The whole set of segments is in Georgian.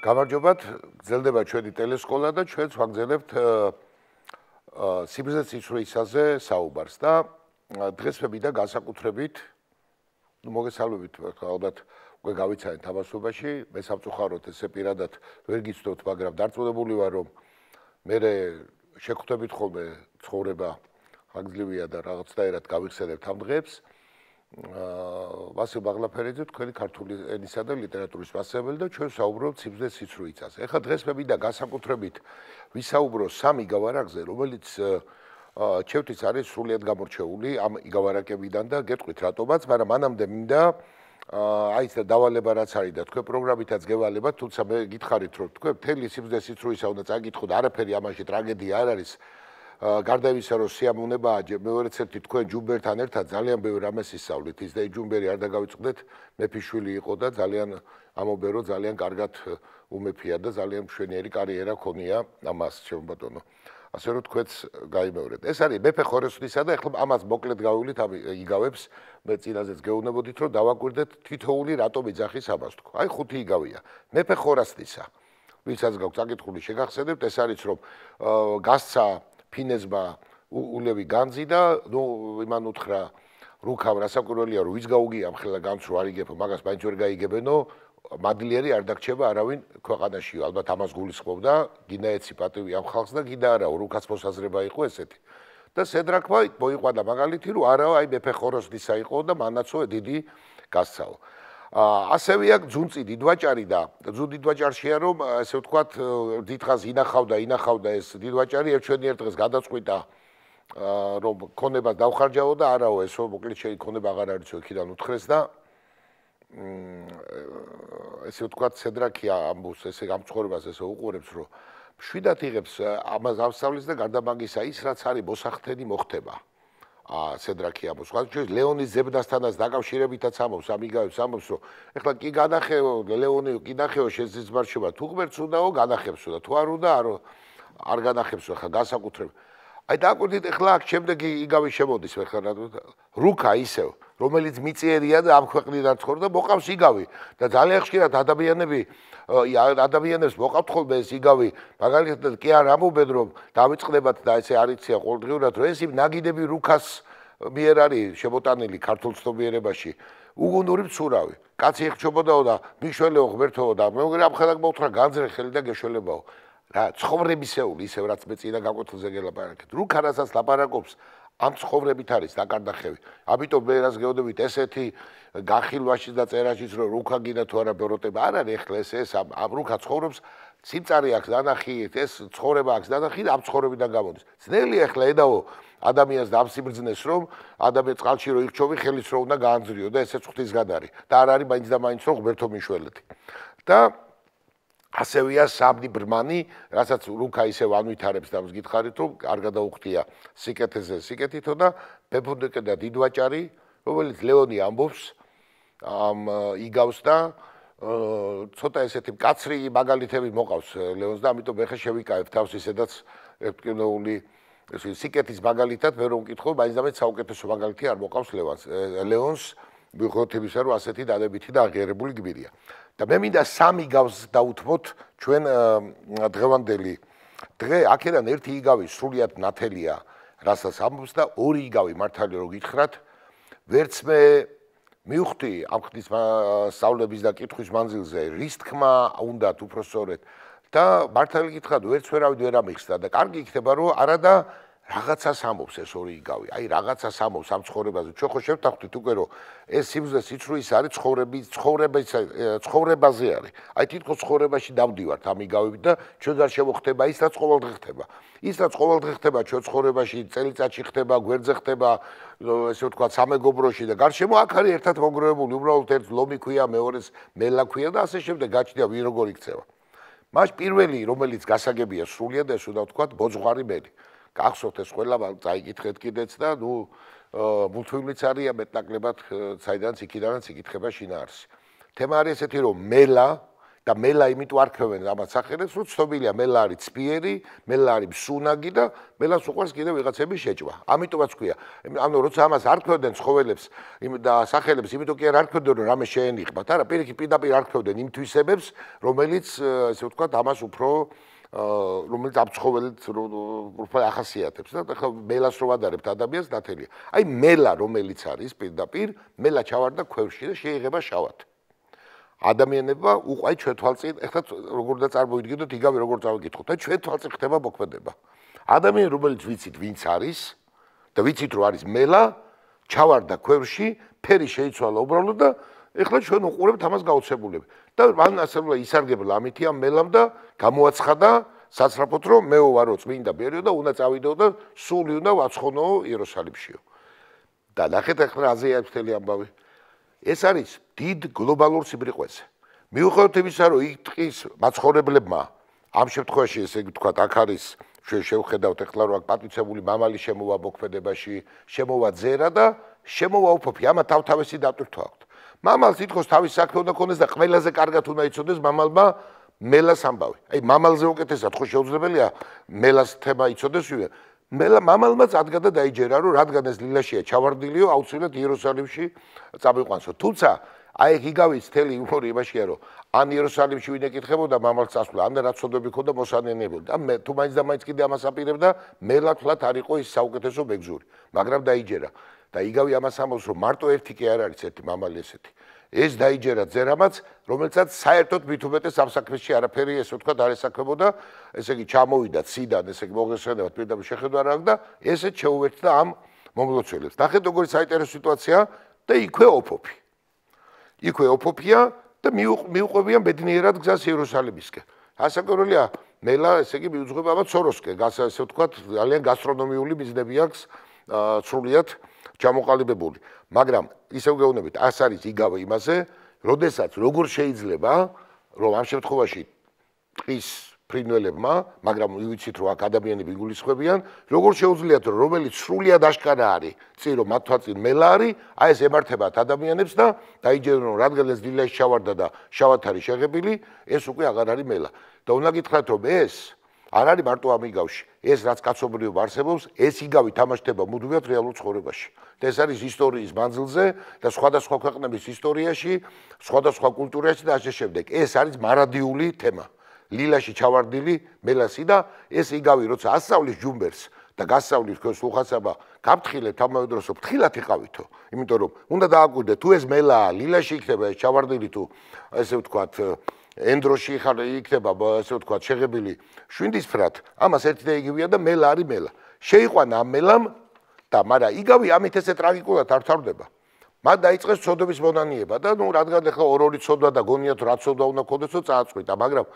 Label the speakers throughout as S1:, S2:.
S1: გამარჯობათ, გრძელდება ჩვენი ტელესკოლა და ჩვენც ვაგზელებთ აა სიბრძნეს ისრისაზე საუბარს და დღეს მე მინდა განსაკუთრებით ну მოგესალმებით ალბათ უკვე გავიცანეთ ამასობაში. მე სამწუხაროდ ესე პირადად ვერ გიცნობთ მაგრამ დარწმუნებული ვარ რომ მე შეგხვდებით ხოლმე ცხოვრება აგძლივია და რაღაცნაირად გავიხსენებთ ამ დღეებს ვასილ ბაღლაფერიძე თქვენი ქართული ენისა და ლიტერატურის მასწავლებელი და ჩვენ საუბრობთ სიბრძნეს სიცრუიცაზე. ეხლა დღეს მე მინდა განსაკუთრებით ვისაუბრო სამი გავარაკზე, რომელიც აა ჩემთვის არის სრულიად გამორჩეული ამ იგავარაკებიდან და გეტყვით რატომაც, მაგრამ მანამდე მინდა აი ეს დავალება რაც არის და თქვენ პროგრამითაც გევალებათ, თუმცა მე გითხარით რომ თქვენ მთელი სიბრძნეს სიცრუისა უნდა წაგითხოთ, არაფერი ამაში ტრაგედია არ არის. გარდა იმისა, რომ სიამოვნებაა მეორეც ერთი თქვენ ჯუმბერთან ერთად ძალიან ბევრ რამეს ისწავლით. ის და ჯუმბერი არ დაგავიწყდეთ, მეფიშვილი იყო და ძალიან ამობერო, ძალიან კარგად უმეფია და ძალიან მშვენიერი კარიერა ქონია ამას, ჩემო ბატონო. ასე რომ თქვენც გაიმეორეთ. ეს არის მეფე ხორესლისა და ეხლა ამას მოკლედ გავივლით ამ იგავებს. მე წინაზეც გეუბნებოდით, რომ დავაკვირდეთ თითოული რატომ იძახის ამას თქო. აი ხუთი იგავია. მეფე ხორასლისა. ვისაც გაქვს საკითხული შეგახსენებთ, ეს არის რომ გასცა ფინესმა ულევი განძი და ნუ იმან უთხრა რუკამ რასაკვირველია რომ ვის გაუგია მხელა განცრო არ იგებო მაგას მაინც ვერ გაიგებენო მადლიერი არ დაგჩება არავინ ქვეყანაში ალბათ ამას გულისხმობდა გინაეცი პატივი ამ ხალხს და გიდა არა რუკას მოსაზრება იყო ესეთი. და სედრაკმა მოიყვანა მაგალითი რომ არა აი მეფე ხოროსნისა იყო და მანაცო დიდი გასცაო ასევე აქ ძუნწი დიდვაჭარი და ძუ დიდვაჭარშია რომ ესე ვთქვათ დიდხანს ინახავდა ინახავდა ეს დიდვაჭარი ერთვენი ერთ დღეს გადაწყვიტა რომ ქონება დავხარჯავო და არაო ესო მოკლედ შეი ქონება აღარ არისო იქიდან უთხრეს და ესე ვთქვათ სედრაკია ამბოს ესე გამწხოვრებას ესე უყურებს რომ შვიდათ იღებს ამას ავსავლის და გარდა მაგისა ის რაც არის მოსახთენი მოხდება. ა სედრაკი ამოს. სხვა ჩვენ ლეონის ზებდასთანაც დაკავშირებითაც ამოს, ამიგავებს ამოს, რომ ეხლა კი განახეო ლეონი კი ნახეო შეძიძმარშება თუ ღმერთს უნდაო განახებსო და თუ არ უნდა არ არ განახებსო ხა განსაკუთრებით აი დააკვირდით ახლა აქ შემდეგი იგავი შემოდის ახლა რუკა ისევ რომელიც მიწიერია და ამ ქვეყნიდან ცხოვრ და მოყავს იგავი. და ძალიან ხშირად ადამიანები ადამიანებს მოყავთ ხოლმე ეს იგავი. მაგალითად კი არ ამობენ რომ დავიწყდებათ და ესე არიცია ყოველდღიურად რომ ეს ნაგიდები რუკას მიერ არის შემოტანილი ქართულ ცნობიერებაში. უგუნური მცურავი. კაცი ეხჩობოდაო და მიშველეო ღმერთო და მე მგრა ამხელაკ მოუთხრა განძრე ხელი და გეშველებაო რა ცხოვრებისეული ისევ რაც მე წინა გაკვეთილზე გელაპარაკეთ. რუკ არასას ლაპარაკობს ამ ცხოვრებით არის დაკარდახევი. ამიტომ მე რას გეოდებით ესეთი გახილვაში და წერაშიც რომ რუკა გინდა თუ არა ბეროტება არ არის ეხლა ეს ეს ამ რუკა ცხოვრობს სიმწარე აქვს დანახი ეს ცხოვრება აქვს დანახი და ამ ცხოვრებიდან გამოდის. ძნელი ეხლა ედაო ადამიანს დამსიბრძნეს რომ ადამიან წყალში რო იხჩოვი ხელის რო უნდა გაანძრიო და ესეც ღვთისგან არის. და არ არის მაინც და მაინც რო ღმერთო მიშველეთი. და ასევეა სამნი ბრმანი, რასაც რუკა ისევ ანვითარებს და მსგითხარით, რომ არ გადაუხტია სიკეთეზე სიკეთითო და ბეფუნდეკე და დიდვაჭარი, რომელიც ლეონი ამბობს ამ იგავს და ცოტა ესეთი მკაცრი მაგალითები მოყავს ლეონს და ამიტომ ეხა შევიკავებ თავს ისედაც ერთკინოული ეს სიკეთის მაგალითად მე რომ მკითხო, მაინც და მე საუკეთესო მაგალითი არ მოყავს ლეონს. ლეონს მიხოთებისა რომ ასეთი დადებითი და აღიარებული გმირია. და მე მინდა სამი გავს დაუთმოთ ჩვენ დღევანდელი დღე. აქედან ერთი იგავი სრულიად ნათელია რასაც ამბობს და ორი იგავი მართალი რო გითხრათ. ვერც მე მივხვდი ამ ხნის სწავლების და კითხვის მანძილზე რის თქმა უნდათ უფრო სწორედ და მართალი გითხრათ ვერც ვერავინ ვერ ამიხსნა. და კარგი იქნება რომ არადა რაღაცას ამობს ეს ორი იგავი. აი რაღაცას ამობს ამ ცხოვრებაზე. ჩვენ ხო შევთანხმდით უკვე რომ ეს სიბზნე სიცრუის არის ცხოვრების ცხოვრების ცხოვრებაზე არის. აი თითქოს ცხოვრებაში დავდივართ ამ იგავებით და ჩვენ არ შევხვდება ის რაც ყოველდღე ხდება. ის რაც ყოველდღე ხდება ჩვენ ცხოვრებაში, წელიწადში ხდება, გვერდზე ხდება, ესე ვთქვათ, სამეგობროში და გარშემო აქ არის ერთად მოგროვებული, უბრალოდ ერთ ლომი ქვია, მეორეს მელა ქვია და ასე შემდეგ გაჩნდა ვინ როგორ იქცევა. მას პირველი რომელიც გასაგებია სრულიად ეს უნდა ვთქვათ, ბოძღვარი მელი. გახსოვთ ეს ყველა წაიკითხეთ კიდეც და ნუ მულტფილმიც არის მეტნაკლებად საიდანაც იქიდანაც იკითხება შინაარსი. თემა არის ესეთი რომ მელა და მელა იმიტომ არქევენ ამათ სახელებს, რომ ცნობილია მელა არის ცბიერი, მელა არის მსუნაგი და მელას უყვარს კიდევ ვიღაცები შეჭვა. ამიტომაც ქვია, ანუ როცა ამას არქევდნენ ცხოველებს და სახელებს, იმიტომ კი არ არქევდნენ რომ რამე შეენიღბათ, არა, პირიქით პირდაპირ არქევდნენ იმ თვისებებს, რომელიც ესე ვთქვათ, ამას უფრო რომელიც აფცხოველით უფრო ახასიათებს და ახლა მელას რო ვადარებთ ადამიანს დათელია. აი მელა რომელიც არის პირდაპირ, მელა ჩავარდა ქვევრში და შეიღება შავად. ადამიანებმა უყვაი ჩვენ თვალწინ, ეხლა როგორ და წარმოიდგინოთ, იგავე როგორ წავიკითხოთ, აი ჩვენ თვალწინ ხდება მოქმედება. ადამიანი რომელიც ვიცით ვინც არის და ვიცით რომ არის მელა, ჩავარდა ქვევრში, ფერი შეიცვალა უბრალოდ და ეხლა ჩვენ უყურებთ ამას გაოცებულები. და მან ასევე ისარგებლა ამითი ამ მელამ და გამოაცხადა საცრაფოდ რომ მე ვარო წმინდა პერიოდ და უნდა წავიდეო და სული უნდა ვაცხონო იერუსალიმშიო. და ნახეთ ახლა აზია მთელი ამბავი. ეს არის დიდ გლობალურ სიბრიყვეზე. მიუხედავად იმისა, რომ იტყის მაცხოვრებლებმა ამ შემთხვევაში ესე ვთქვათ, აქ არის ჩვენ შევხედავთ ახლა რომ აქ პატვიცებული მამალი შემოვა მოქმედებაში, შემოვა ძერა და შემოვა უფოფი, ამა თავთავისი დატვირთვა აქვს. მამალს თითქოს თავის საქმე უნდა ქონდეს და ყველაზე კარგად უნდა იცოდეს მამალმა მელას ამბავი. აი მამალზე უკეთესად ხო შეუძლებელია მელას თემა იცოდეს ვიღა. მელა მამალმაც ადგა და დაიჯერა რომ რადგან ეს ლილაშია ჩავარდილიო აუცილებლად იერუსალიმში წამიყვანსო. თუმცა აი ეგ იგავის თელი უმორი იმაშია რომ ან იერუსალიმში ვინ ეკითხებოდა მამალს წასვლა ან რაც სოდები ქონდა მოსანენებოდა. და მე თუ მაინც და მაინც კიდე ამას აპირებდა მელა თლათ არ იყო ის საუკეთესო მეგზური, მაგრამ დაიჯერა. და იგავი ამას ამბობს რომ მარტო ერთი კი არ არის ერთი მამალი ესეთი. ეს დაიჯერა ძერამაც რომელსაც საერთოდ მithumetes ამ საქმეში არაფერი ესე ვთქვა არ ესაქმებოდა. ესე იგი ჩამოვიდა ციდან ესე იგი მოგესწრებათ პირდაპირ შეხედვა რა და ესე შეუერთდა ამ მომლოცველებს. ნახეთ როგორი საინტერესო სიტუაცია და იქვე ოფოფი. იქვე ოფოფია და მიუყვებიან ბედნიერად გზას იერუსალიმისკენ. ასაკურელია მელა ესე იგი მიუძღვება ამ ცოროსკენ გასა ესე ვთქვა ძალიან გასტრონომიული ბიზნები აქვს სრულიად ჩამოყალიბებული. მაგრამ ისევ გეუბნებით, ას არის იგავ იმაზე, როდესაც როგორ შეიძლება რომ ამ შემთხვევაში ტყის ფრინველებმა, მაგრამ ვიცით რომ აქ ადამიანები გულისხმებიან, როგორ შეუძლიათ რომ რომელიც სრულიად აშკარა არის, წინ რომ მათ თვალწინ მელა არის, აი ეს ემართებათ ადამიანებს და დაიჯერონ რომ რადგან ეს დილაში ჩავარდა და შავად არის შეღებილი, ეს უკვე აღარ არის მელა. და უნდა გითხრათ რომ ეს არ არის მარტო ამიგავში. ეს რაც კაცობრიობ არსებობს, ეს იგავი თამაშდება მუდმივად რეალურ ცხოვრებაში. და ეს არის ისტორიის მანძილზე და სხვადასხვა ქვეყნების ისტორიაში, სხვადასხვა კულტურაში და ასე შემდეგ. ეს არის მარადიული თემა. ლილაში ჩავარდილი მელასი და ეს იგავი როცა ასწავლის ჯუმბერს და გასწავლის თქვენ სულხასაბა, გაფრთხილეთ ამავე დროს ფრთხილად იყავითო, იმიტომ რომ უნდა დააკვირდეთ თუ ეს მელა ლილაში იქნება ეს ჩავარდილი თუ ესე ვთქვათ ენდროში ხარ იქნება ასე ვთქვათ შეღებილი შვინდისფრად ამას ერთი და იგივეა და მელა არის მელა. შეიყვანა ამ მელამ და მაგრამ იგავი ამით ესე ტრაგიკულად არ თავდება მათ დაიწყეს ცოდების მონანიება და ნუ რადგან ახლა ორ-ორი ცოდვა და გონიათ რა ცოდვა უნდა ქონდესო წააწყვიტა მაგრამ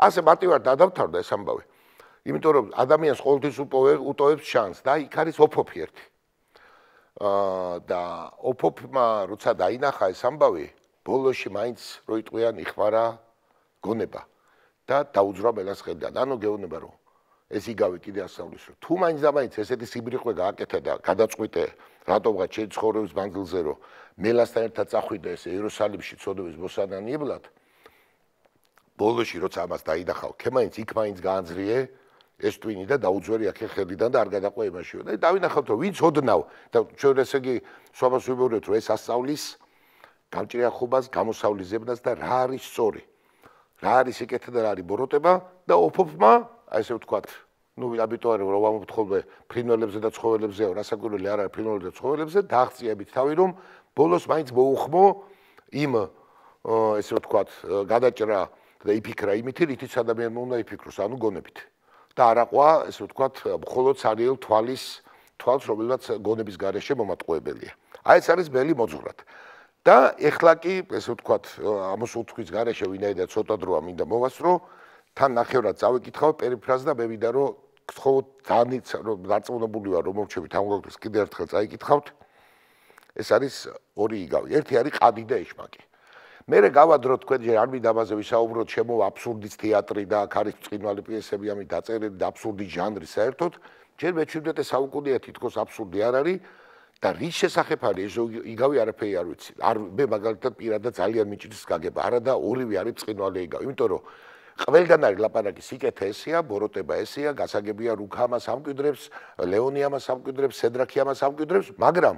S1: ასე მარტივად დადავთავდა ეს ამბავი. იმიტომ რომ ადამიანს ყოველთვის უტოვებს შანსს და იქ არის ოფოფი ერთი. აა და ოფოფმა როცა დაინახა ეს ამბავი ბოლოში მაინც როიტყვიან იხმარა გონება და დაუძრა მელას ხელიდან. ანუ გეუბნება რომ ეს იგავი კიდე ასავლის რომ თუ მაინც და მაინც ესეთი სიბრიყვე გააკეთა და გადაწყვიტე რატომღაც შენ ცხოვრების ბანგილზე რომ მელასთან ერთად წახვიდე ეს იერუსალიმში წოდების მოსანანიებლად ბოლოში როცა ამას დაიდახავ ქემაინც იქ მაინც გაანძრიე ეს ტვინი და დაუძვერი აქ ხელიდან და არ გადაყვე იმაშიო და დავინახავთ რომ ვინც ოდნავ და ჩვენ ესე იგი სხვადასხვა ვიბურეთ რომ ეს ასავლის გამჭრიახობას გამოსავლის ზებნას და რა არის სწორი რა არის ეკეთე და რა არის ბოროტება და ოფოფმა აი ესე ვთქვათ ну აბიტუარი რომ ამოფთხოლმე ფრინველებზე და ცხოველებზე რასაკვირველი არ არის ფრინველებზე და ცხოველებზე დააღწიებით თავი რომ ბოლოს მაინც მოუხმო იმ ესე ვთქვათ გადაჭრა და იფიქრა იმითი რითიც ადამიანმა უნდა იფიქროს ანუ გონებით. და არაყვა ესე ვთქვათ მხოლოდ სარიელ თვალის თვალს რომელსაც გონების garaშე მომატყუებელია. აი ეს არის ბელი მოძღვრად და ეხლა კი ესე ვთქვათ ამოსულთვის garaშე ვინაიდან ცოტა დროა მინდა მოვასწრო თან ნახევრად წავიკითხავ პერიფრაზ და მე ვიდა რომ ხო დანიც რომ დარწმუნებული ვარ რომ მოვჩებით ამ გოგოს კიდე ერთხელ წაიკითხავთ. ეს არის ორი იგავი. ერთი არის ყადი და ეშმაკი. მე გავადრო თქვენ ჯერ არ მინდა ამაზე ვისაუბროთ შემოვა აბსურდის თეატრი და აქ არის წინვალი პიესები ამით დაწერილი და აბსურდის ჟანრი საერთოდ. ჯერ მეჩვიდეთ საუკუნეა თითქოს აბსურდი არ არის და რის შესახებ არის ეს იგავი არაფერი არ ვიცი. არ მე მაგალითად პირადად ძალიან მიჭირს გაგება. არა და ორივე არის წინვალე იგავი. იმიტომ რომ ყველგან არის ლაპარაკი სიკეთე ესეა, ბოროტება ესეა, გასაგებია რუქამა სამკვიდრებს, ლეონიამა სამკვიდრებს, სედრაქიამა სამკვიდრებს, მაგრამ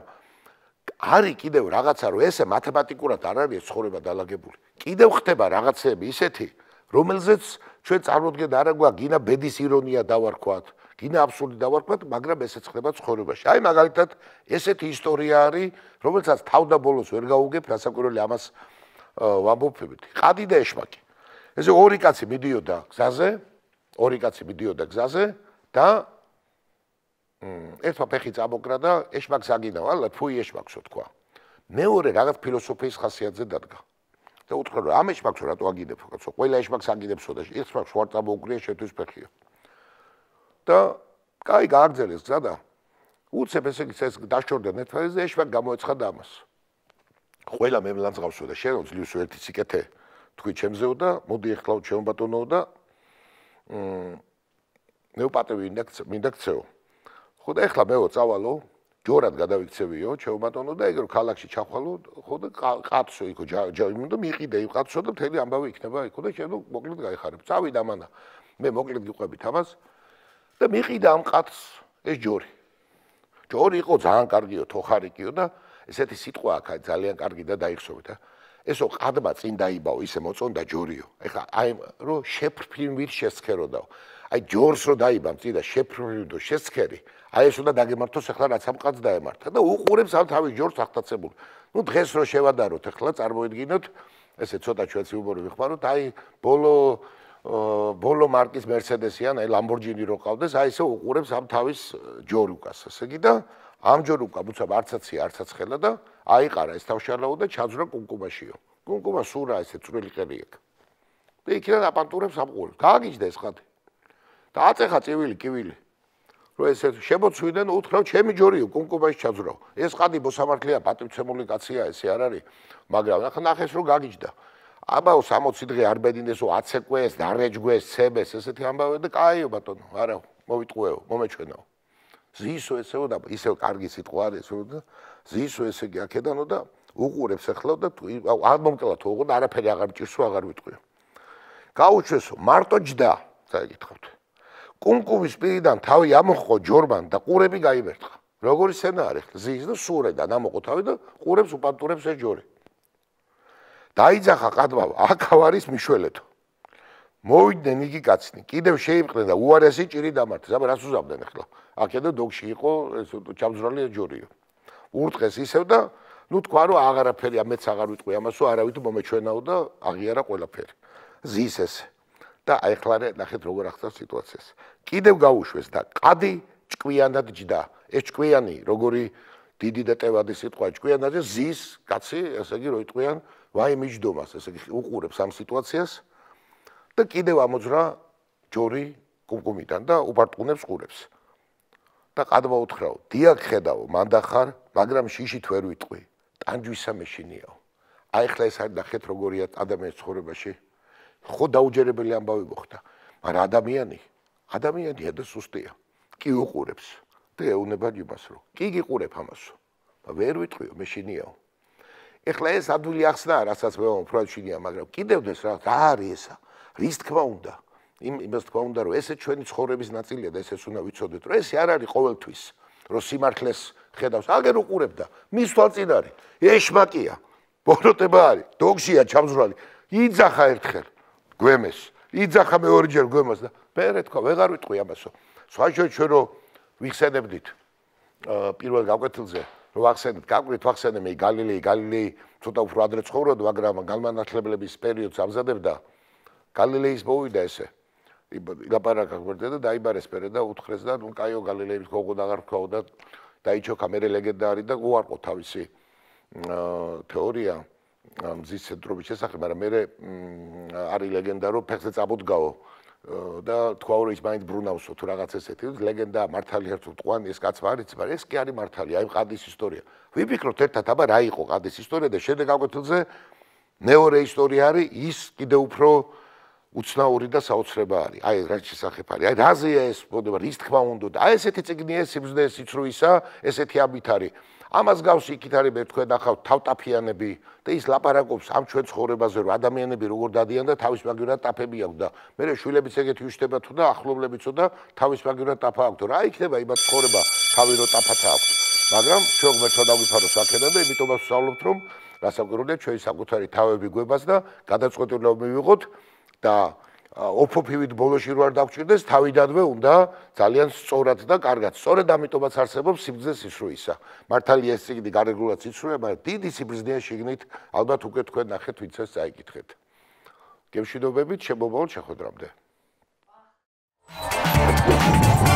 S1: არის კიდევ რაღაცა რომ ესე მათემატიკურად არ არის ცხოვრება დალაგებული. კიდევ ხდება რაღაცები ისეთი, რომელზეც ჩვენ წარმოდგენთ არა გვაქვს გინა ბედის ირონია დავარქვათ, გინა აბსურდი დავარქვათ, მაგრამ ესეც ხდება ცხოვრებაში. აი მაგალითად ესეთი ისტორია არის, რომელსაც თავდაბოლოს ვერ გაუგებ, რასაკვირველი ამას ვამბობთ. ყადი და ეშმაკი. ესე ორი კაცი მიდიოდა გზაზე, ორი კაცი მიდიოდა გზაზე და ერთმა ფეხი წამოკრა და ეშმაკს აგინავა, ალა ფუი ეშმაკსო თქვა. მეორე რაღაც ფილოსოფიის ხასიათზე დადგა. და უთხრა რომ ამ ეშმაკს რატო აგინებ, კაცო? ყველა ეშმაკს აგინებსო და ეშმაკს ვარ წამოუკრია შეთვის ფეხია. და კაი გააგზელეს გზა და უცებ ესე ეს დაშორდა ნეტფერზე ეშმაკ გამოეცხადა ამას. ყველა მე მლანძღავსო და შენ ძლივს ერთი სიკეთე თქვი ჩემზეო და მოდი ეხლა ჩემ ბატონოო და მ მე უპატევი მინდა ქცეო. ხო და ეხლა მეო წავალო, ჯორად გადავიქცევიო, ჩემ ბატონო და ეგრო ქალაქში ჩახვალო, ხო და ყაცო იქო ჯაიმ და მიყიდე იყაცო და მთელი ამბავი იქნება იქო და შენ მოკლედ გაიხარებ. წავიდა მანდა. მე მოკლედ გიყვებით ამას და მიყიდა ამ ყაცს ეს ჯორი. ჯორი იყო ძალიან კარგიო, თოხარიკიო და ესეთი სიტყვა აქ ძალიან კარგი და დაიხსოვეთ ა. ესო ყადმა წინ დაიბაო, ისე მოწონდა ჯორიო. ეხლა აი რო შეფრფინვით შესქეროდაო. აი ჯორს რო დაიბამ წინ და შეფრფინვით შესქერი. აი ეს უნდა დაგემართოს ეხლა რაც ამ ყადს დაემართა და უყურებს ამ თავის ჯორს ახტაცებული. ნუ დღეს რო შევადაროთ ეხლა წარმოედგინოთ ესე ცოტა ჩვენც იუბორი ვიხმაროთ, აი ბოლო ბოლო მარკის Mercedes-ი ან Lamborghini რო ყავდეს, აი ესე უყურებს ამ თავის ჯორუკას, ესე იგი და ამ ჯორუკა ბუცა არცაცი არცაც ხელა და აიყარა ეს თავშალაო და ჩაძრა კუნკუმაშიო. კუნკუმა სურა ესე წვრილი ყელი აქვს. და იქიდან აპანტურებს ამყურებს. გააგიჯდა ეს ხათი. და აწეხა წივილი კივილი. რო ესე შემოცვიდნენ უთხრა ჩემი ჯორიო კუნკუმაში ჩაძრავ. ეს ხათი მოსამართლეა პატივცემული კაცია ესე არ არის. მაგრამ ახლა ნახეს რომ გააგიჯდა. აბაო 60 დღე არ ბედინესო აცეკვეს, დარეჯგვეს, ცებეს ესეთი ამბავე და კაიო ბატონო, არა მოვიტყუეო, მომეჩვენაო. ზისო ესეო და ისე კარგი სიტყვა არის და ზისო ესე კი აქედანო და უყურებს ახლა და არ მომკლათო და არაფერი აღარ ჭირსო აღარ ვიტყვი. გაუჩესო მარტო ჯდა წაიკითხოთ. კუნკუმის პირიდან თავი ამოხო ჯორმან და ყურები გაიმერტყა. როგორი სცენარი ხა ზის და სურედან ამოყო თავი და ყურებს უპანტურებს ეს ჯორი. დაიძახა ყადმა აქ არის მიშველეთო. მოვიდნენ იგი კაცნი, კიდევ შეიპყრნენ და უარესი ჭირი დამართ. ზაბა რას უზავდნენ ახლა? აქედო დოგში იყო ეს ჩამძრალი ჯორიო. ურტყეს ისევ და ნუ თქვა რომ აღარაფერი ამეც აღარ ვიტყვი ამასო არავით მომეჩვენაო და აღიარა ყველაფერი. ზის ეს და აი ახლა ნახეთ როგორ ახსნა სიტუაციას. კიდევ გაუშვეს და ყადი ჭკვიანად ჯდა. ეს ჭკვიანი როგორი დიდი და ტევადი სიტყვა ჭკვიანად ზის კაცი ესე იგი რო იტყვიან ვაი მიჯდომას ესე იგი უყურებს ამ სიტუაციას და კიდევ ამოძრა ჯორი კუმკუმიდან და უბარტყუნებს ყურებს. და ყადვა უთხრაო, დიახ ხედავ, მანდახარ, მაგრამ შიშით ვერ ვიტყვი. ტანჯვისა მეშინიაო. აი ხლა ეს არის ნახეთ როგორია ადამიანის ცხოვრებაში. ხო დაუჯერებელი ამბავი მოხდა, მაგრამ ადამიანი, ადამიანია და სუსტია. კი უყურებს და ეუნება იმას რომ კი გიყურებ ამასო. ვერ ვიტყვიო, მეშინიაო. ეხლა ეს ადვილი ახსნა, რასაც მე შინია, მაგრამ კიდევ ეს რა არის ესა? რის თქმა უნდა? იმ იმას თქმა უნდა რომ ესე ჩვენი ცხოვრების ნაწილია და ესეც უნდა ვიცოდეთ რომ ესე არ არის ყოველთვის რომ სიმართლეს ხედავს. აგერ უყურებ და მის თვალწინ არის ეშმაკია ბოროტება არის. დოგშია ჩამზრალი. იძახა ერთხელ გვემეს. იძახა მეორეჯერ გვემას და მერე თქვა ვეღარ ვიტყვი ამასო. სხვაშო ჩვენ რომ ვიხსენებდით პირველ გაკვეთილზე რომ ახსენეთ გაკვეთ ვახსენე მე გალილეი გალილეი ცოტა უფრო ადრე ცხოვრობდა მაგრამ განმანათლებლების პერიოდს ამზადებდა. გალილეის მოვიდა ესე. ილაპარაკა გვერდზე და დაიბარეს პერე და უთხრეს და ნუ კაიო გალილეის გოგო და აღარ თქვაო და დაიჩო კამერე ლეგენდა არის და უარყო თავისი თეორია მზის ცენტრობის შესახებ, მაგრამ მე არის ლეგენდა რომ ფეხზე წაბოდგაო და თქვაო რომ ის მაინც ბრუნავსო თუ რაღაც ესეთი ლეგენდა მართალია თუ თქვან ეს კაცმა არის, მაგრამ ეს კი არის მართალია, აი ყადის ისტორია. ვიფიქროთ ერთად, აბა რა იყო ყადის ისტორია და შემდეგ აკვეთილზე მეორე ისტორია არის ის კიდე უფრო უცნაური და საოცრება არის. აი რაც შესახებ არის. აი რაზეა ეს მოდება, რის თქმა უნდა და აი ესეთი ციგნია სიბზნე სიცრუისა, ესეთი ამით არის. ამას გავს იქით არის მე თქვენ ახავ თავტაფიანები და ის ლაპარაკობს ამ ჩვენ ცხოვრებაზე რომ ადამიანები როგორ დადიან და თავის მაგივრად ტაფები აქვს და მე შვილებიც ეგეთი უშტება თუ და ახლობლებიც და თავის მაგივრად ტაფა აქვს რა იქნება იმათ ცხოვრება თავი რო ტაფათა აქვს მაგრამ ჩვენ მე დავიფარო საქედან და იმიტომ ვსწავლობთ რომ რასაკვირველია ჩვენი საკუთარი თავები გვებას და გადაწყვეტილება მივიღოთ და ოფოფივით ბოლოში რო არ დაგჭირდეს თავიდანვე უნდა ძალიან სწორად და კარგად. სწორედ ამიტომაც არსებობს სიბრძნე სისრუისა მართალია ეს სიგდი გარეგულად მაგრამ დიდი სიბრძნეა შიგნით. ალბათ უკვე თქვენ ნახეთ ვინც ეს წაიკითხეთ. გემშვიდობებით შემოვალ შეხვედრამდე. Thank you.